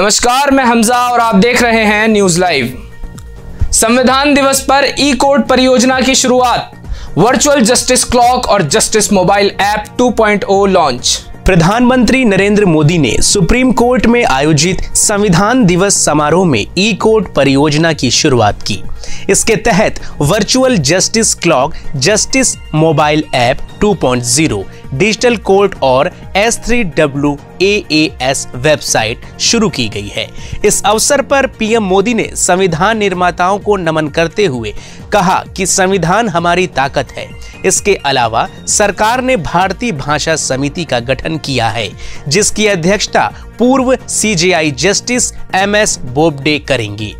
नमस्कार, मैं हमजा और आप देख रहे हैं न्यूज़ लाइव। संविधान दिवस पर ई कोर्ट परियोजना की शुरुआत। वर्चुअल जस्टिस क्लॉक और जस्टिस मोबाइल ऐप 2.0 लॉन्च। प्रधानमंत्री नरेंद्र मोदी ने सुप्रीम कोर्ट में आयोजित संविधान दिवस समारोह में ई कोर्ट परियोजना की शुरुआत की। इसके तहत virtual justice clock, justice mobile app 2.0 digital court और S three W S website शुरू की गई है। इस अवसर पर पीएम मोदी ने संविधान निर्माताओं को नमन करते हुए कहा कि संविधान हमारी ताकत है। इसके अलावा सरकार ने भारतीय भाषा समिति का गठन किया है, जिसकी अध्यक्षता पूर्व CJI justice M S Bobde करेंगी।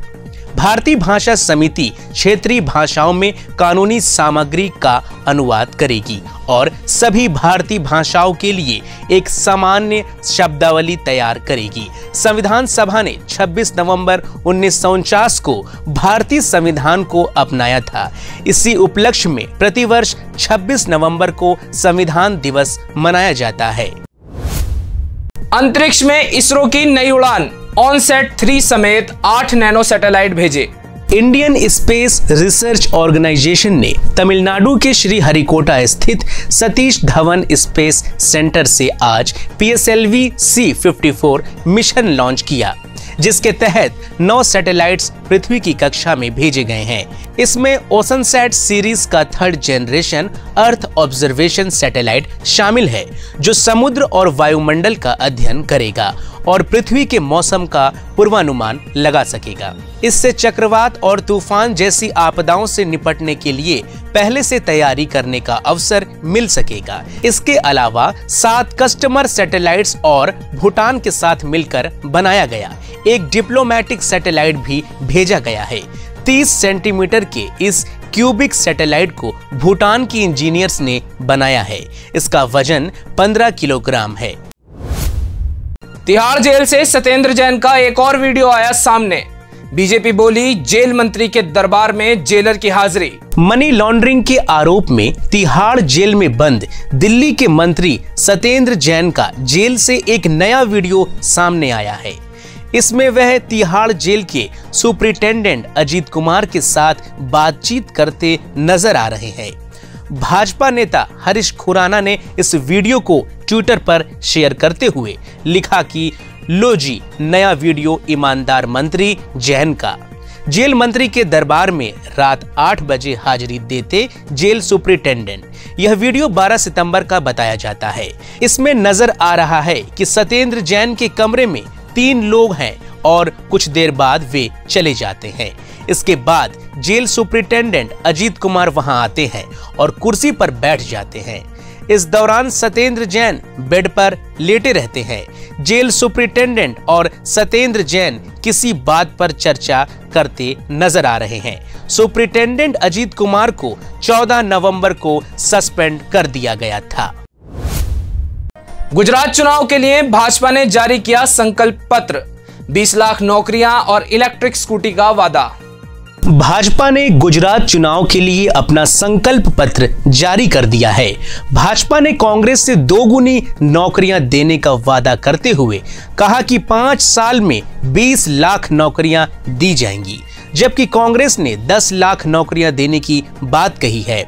भारतीय भाषा समिति क्षेत्रीय भाषाओं में कानूनी सामग्री का अनुवाद करेगी और सभी भारतीय भाषाओं के लिए एक सामान्य शब्दावली तैयार करेगी। संविधान सभा ने 26 नवंबर उन्नीस सौ उनचास को भारतीय संविधान को अपनाया था। इसी उपलक्ष्य में प्रतिवर्ष 26 नवंबर को संविधान दिवस मनाया जाता है। अंतरिक्ष में इसरो की नई उड़ान। ऑन सेट थ्री समेत आठ नैनो सैटेलाइट भेजे। इंडियन स्पेस रिसर्च ऑर्गेनाइजेशन ने तमिलनाडु के श्री हरिकोटा स्थित सतीश धवन स्पेस सेंटर से आज P PSLV C 54 mission launch किया। जिसके तहत नौ सैटेलाइट्स पृथ्वी की कक्षा में भेजे गए हैं। इसमें ओसन सैट सीरीज़ का third generation earth observation satellite शामिल है, जो समुद्र और वायुमंडल का अध्ययन करेगा और पृथ्वी के मौसम का पूर्वानुमान लगा सकेगा। इससे चक्रवात और तूफ़ान जैसी आपदाओं से निपटने के लिए पहले से तैयारी करने का अवसर मिल सकेगा। इसके अलावा सात कस्टमर सैटेलाइट्स और भूटान के साथ मिलकर बनाया गया। एक डिप्लोमेटिक सैटेलाइट भी भेजा गया है। 30 सेंटीमीटर के इस क्यूबिक सैटेलाइट को भूटान की इंजीनियर्स ने बनाया है। इसका वज़न 15 किलोग्राम है। तिहाड़ जेल से सत्येंद्र जैन का एक और वीडियो आया सामने। बीजेपी बोली जेल मंत्री के दरबार में जेलर की हाजिरी। मनी लॉन्ड्रिंग के आरोप में तिहाड़ जेल में बंद दिल्ली के मंत्री सत्येंद्र जैन का जेल से एक नया वीडियो सामने आया है। इसमें वह तिहाड़ जेल के सुप्रिंटेंडेंट अजीत कुमार के साथ बातचीत करते नज़र आ रहे हैं। भाजपा नेता हरीश खुराना ने इस वीडियो को ट्विटर पर शेयर करते हुए लिखा कि, लो जी, नया वीडियो ईमानदार मंत्री जैन का। जेल मंत्री के दरबार में रात 8 बजे हाजिरी देते जेल सुप्रिंटेंडेंट। यह वीडियो 12 सितंबर का बताया जाता है। इसमें नज़र आ रहा है कि सत्येंद्र जैन के कमरे में तीन लोग हैं और कुछ देर बाद वे चले जाते हैं। इसके बाद जेल सुप्रिंटेंडेंट अजीत कुमार वहाँ आते हैं और कुर्सी पर बैठ जाते हैं। इस दौरान सत्येंद्र जैन बेड पर लेटे रहते हैं। जेल सुप्रिंटेंडेंट और सत्येंद्र जैन किसी बात पर चर्चा करते नज़र आ रहे हैं। सुप्रिंटेंडेंट अजीत कुमार को 14 नवंबर को सस्पेंड कर दिया गया था। गुजरात चुनाव के लिए भाजपा ने जारी किया संकल्प पत्र। 20 लाख नौकरियाँ और इलेक्ट्रिक स्कूटी का वादा। भाजपा ने गुजरात चुनाव के लिए अपना संकल्प पत्र जारी कर दिया है। भाजपा ने कांग्रेस से दोगुनी नौकरियाँ देने का वादा करते हुए कहा कि पाँच साल में 20 लाख नौकरियाँ दी जाएँगी, जबकि कांग्रेस ने 10 लाख नौकरियाँ देने की बात कही है।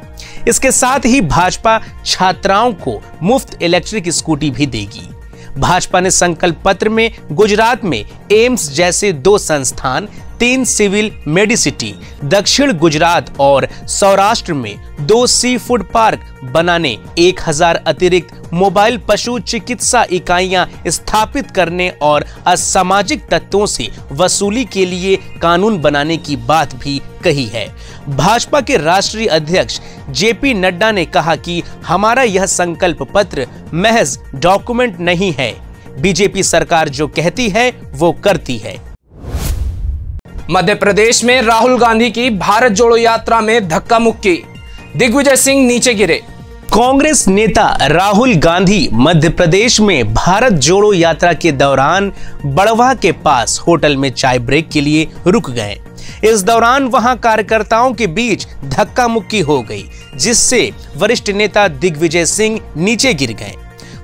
इसके साथ ही भाजपा छात्राओं को मुफ़्त इलेक्ट्रिक स्कूटी भी देगी। भाजपा ने संकल्प पत्र में गुजरात में एम्स जैसे दो संस्थान, तीन सिविल मेडिसिटी, दक्षिण गुजरात और सौराष्ट्र में दो सी फ़ूड पार्क बनाने 1000 अतिरिक्त मोबाइल पशु चिकित्सा इकाइयाँ स्थापित करने और असामाजिक तत्वों से वसूली के लिए कानून बनाने की बात भी कही है। भाजपा के राष्ट्रीय अध्यक्ष जेपी नड्डा ने कहा कि हमारा यह संकल्प पत्र महज डॉक्यूमेंट नहीं है। बीजेपी सरकार जो कहती है, वो करती है। मध्य प्रदेश में राहुल गांधी की भारत जोड़ो यात्रा में धक्का मुक्की दिग्विजय सिंह नीचे गिरे। कांग्रेस नेता राहुल गांधी मध्य प्रदेश में भारत जोड़ो यात्रा के दौरान बड़वा के पास होटल में चाय ब्रेक के लिए रुक गए। इस दौरान वहाँ कार्यकर्ताओं के बीच धक्का मुक्की हो गई, जिससे वरिष्ठ नेता दिग्विजय सिंह नीचे गिर गए।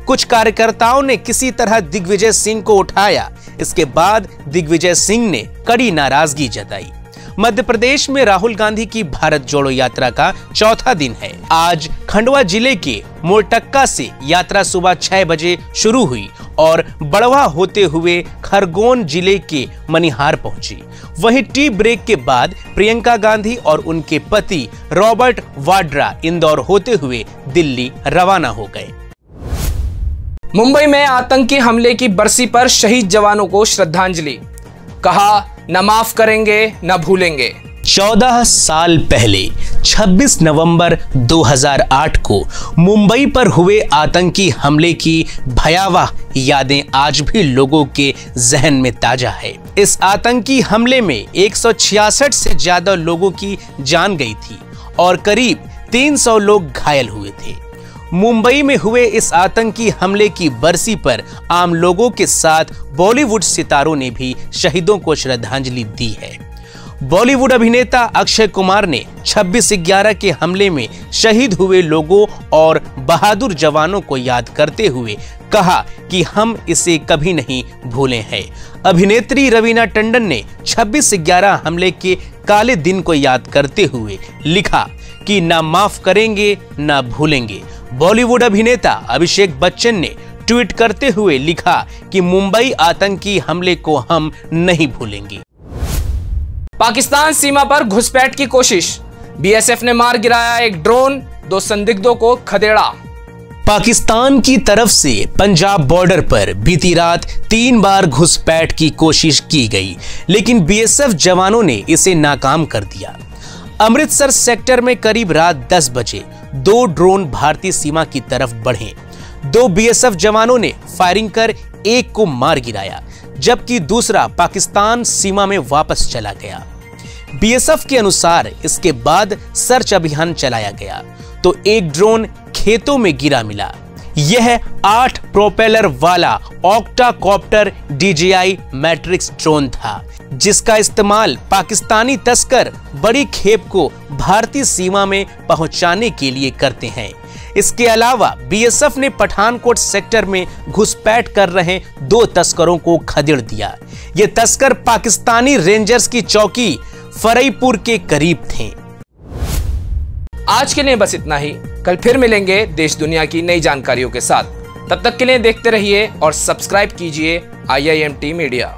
कुछ कार्यकर्ताओं ने किसी तरह दिग्विजय सिंह को उठाया। इसके बाद दिग्विजय सिंह ने कड़ी नाराज़गी जताई। मध्य प्रदेश में राहुल गांधी की भारत जोड़ो यात्रा का चौथा दिन है। आज खंडवा ज़िले के मोरटक्का से यात्रा सुबह छह बजे शुरू हुई और बड़वा होते हुए खरगोन ज़िले के मनिहार पहुँची। वहीं टी ब्रेक के बाद प्रियंका गांधी और उनके पति रॉबर्ट वाड्रा इंदौर होते हुए दिल्ली रवाना हो गए। मुंबई में आतंकी हमले की बरसी पर शहीद जवानों को श्रद्धांजलि, कहा न माफ़ करेंगे, न भूलेंगे। चौदह साल पहले 26 नवंबर 2008 को मुंबई पर हुए आतंकी हमले की भयावह यादें आज भी लोगों के जहन में ताज़ा है। इस आतंकी हमले में 166 से ज़्यादा लोगों की जान गई थी और करीब 300 लोग घायल हुए थे। मुंबई में हुए इस आतंकी हमले की बरसी पर आम लोगों के साथ बॉलीवुड सितारों ने भी शहीदों को श्रद्धांजलि दी है। बॉलीवुड अभिनेता अक्षय कुमार ने 26 ग्यारह के हमले में शहीद हुए लोगों और बहादुर जवानों को याद करते हुए कहा कि हम इसे कभी नहीं भूले हैं। अभिनेत्री रवीना टंडन ने 26 ग्यारह हमले के काले दिन को याद करते हुए लिखा कि ना माफ़ करेंगे, ना भूलेंगे। बॉलीवुड अभिनेता अभिषेक बच्चन ने ट्वीट करते हुए लिखा कि मुंबई आतंकी हमले को हम नहीं भूलेंगे। पाकिस्तान सीमा पर घुसपैठ की कोशिश। बीएसएफ ने मार गिराया एक ड्रोन दो संदिग्धों को खदेड़ा। पाकिस्तान की तरफ़ से पंजाब बॉर्डर पर बीती रात तीन बार घुसपैठ की कोशिश की गई लेकिन बीएसएफ जवानों ने इसे नाकाम कर दिया। अमृतसर सेक्टर में करीब रात 10 बजे दो ड्रोन भारतीय सीमा की तरफ़ बढ़े। दो बीएसएफ जवानों ने फायरिंग कर एक को मार गिराया, जबकि दूसरा पाकिस्तान सीमा में वापस चला गया। बीएसएफ के अनुसार इसके बाद सर्च अभियान चलाया गया तो एक ड्रोन खेतों में गिरा मिला। यह आठ प्रोपेलर वाला ऑक्टाकॉप्टर डीजीआई मैट्रिक्स ड्रोन था, जिसका इस्तेमाल पाकिस्तानी तस्कर बड़ी खेप को भारतीय सीमा में पहुँचाने के लिए करते हैं। इसके अलावा बीएसएफ ने पठानकोट सेक्टर में घुसपैठ कर रहे दो तस्करों को खदेड़ दिया। ये तस्कर पाकिस्तानी रेंजर्स की चौकी फरईपुर के करीब थे। आज के लिए बस इतना ही। कल फिर मिलेंगे देश दुनिया की नई जानकारियों के साथ। तब तक के लिए देखते रहिए और सब्सक्राइब कीजिए आई मीडिया।